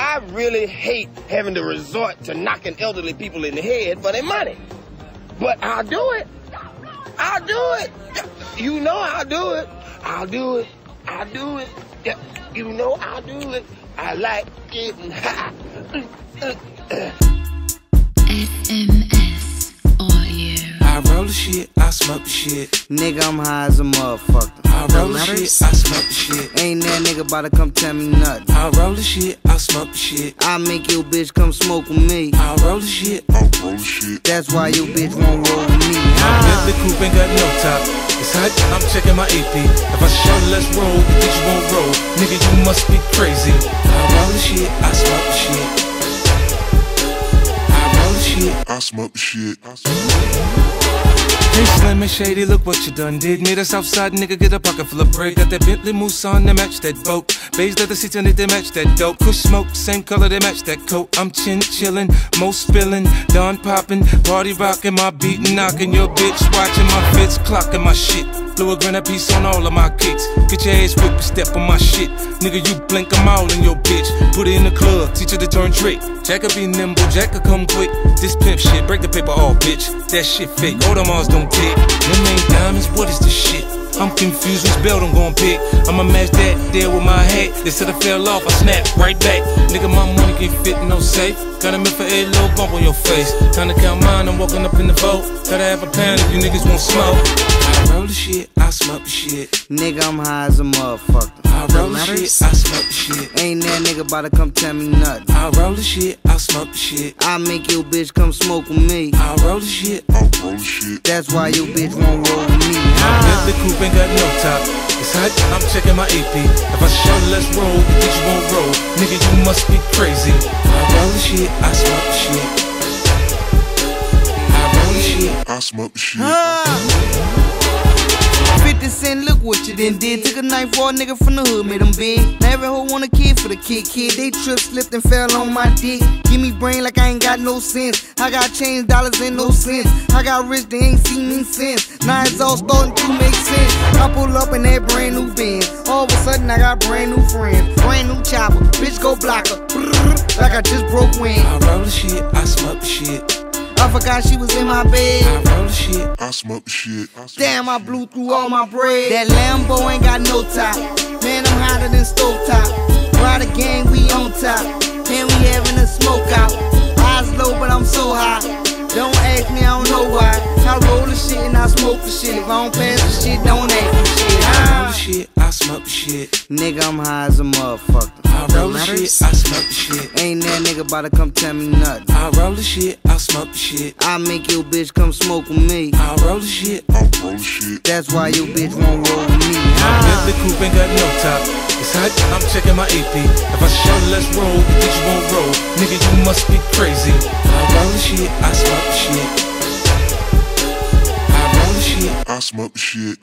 I really hate having to resort to knocking elderly people in the head for their money. But I'll do it. I'll do it. You know I'll do it. I'll do it. I'll do it. You know I'll do it. I like getting high. SMS Audio. I roll the shit, I smoke the shit. Nigga, I'm high as a motherfucker. I roll the shit, I smoke the shit. Ain't that nigga about to come tell me nothing. I roll the shit, I smoke the shit. I make your bitch come smoke with me. I roll the shit, I roll the shit. That's why your bitch won't roll with me. My Bentley ah. coupe ain't got no top. It's hot, I'm checking my AP. If I show let's roll, you think you won't roll? Nigga, you must be crazy. I roll the shit, I smoke the shit. I roll the shit. I smoke the shit. Hey Slim and Shady, look what you done did. Made a Southside nigga get a pocket full of bread. Got that Bentley Mulsanne to match that boat. Beige leather seats on it, they match that dope. Kush smoke, same color, they match that coat. I'm chin chillin', mo spillin', Dom poppin', party rockin', my beat knockin'. Your bitch watchin' my fits, clockin' my shit. Blew a granite piece on all of my kicks. Get your ass whipped, step on my shit. Nigga, you blink, I'm all in your bitch. Put it in the club, teach her to turn trick. Jack be nimble, Jack come quick. This pimp shit, break the paper off, bitch. That shit fake, all them Mars don't tick. Them ain't diamonds, what is this shit? I'm confused which belt I'm gon' pick. I'ma match that there with my hat. They said I fell off, I snap right back. Nigga, my money can fit no safe. Got a in for every little bump on your face. Time to count mine, I'm walking up in the boat. Gotta have a pound if you niggas want smoke. I roll the shit, I smoke the shit. Nigga, I'm high as a motherfucker. I roll the shit, I smoke the shit. Ain't that nigga about to come tell me nothing. I roll the shit, I smoke the shit. I make your bitch come smoke with me. I roll the shit. I roll the shit. That's why your bitch won't roll with me. My Bentley ah. coupe ain't got no top. It's hot, I'm checking my AP. If I show let's roll, you think you won't roll? Nigga, you must be crazy. I roll the shit, I smoke the shit. I roll the shit. I smoke the shit. Ah. 50 Cent, look what you done did. Took a knife a nigga from the hood, made him big. Now every hoe want a kid for the kid, kid. They tripped, slipped, and fell on my dick. Give me brain like I ain't got no sense. I got change dollars and no sense. I got rich, they ain't seen me since. Now it's all starting to make sense. I pull up in that brand new Benz. All of a sudden, I got brand new friends. Brand new chopper. Bitch, go block her. Like I just broke wind. I roll the shit, I smoke the shit. I forgot she was in my bed. I roll the shit. I smoke the shit. Damn, I blew through all my bread. That Lambo ain't got no top. Man, I'm hotter than stove top. Ride a gang, we on top. And we having a smoke out. Eyes low, but I'm so high. Don't ask me, I don't know why. I roll the shit and I smoke the shit. If I don't pass the shit, don't ask me shit. I roll the Ah. shit, I smoke the shit. Nigga, I'm high as a motherfucker. I roll the shit, I smoke the shit. Ain't that nigga about to come tell me nothing. I roll the shit, I smoke the shit. I make your bitch come smoke with me. I roll the shit. I roll the shit. That's why your bitch won't roll with me. My Bentley ah. coupe ain't got no top. It's hot, I'm checking my AP. If I show let's roll, you think you won't roll? Nigga, you must be crazy. I roll the shit, I smoke the shit. I roll the shit. I smoke the shit.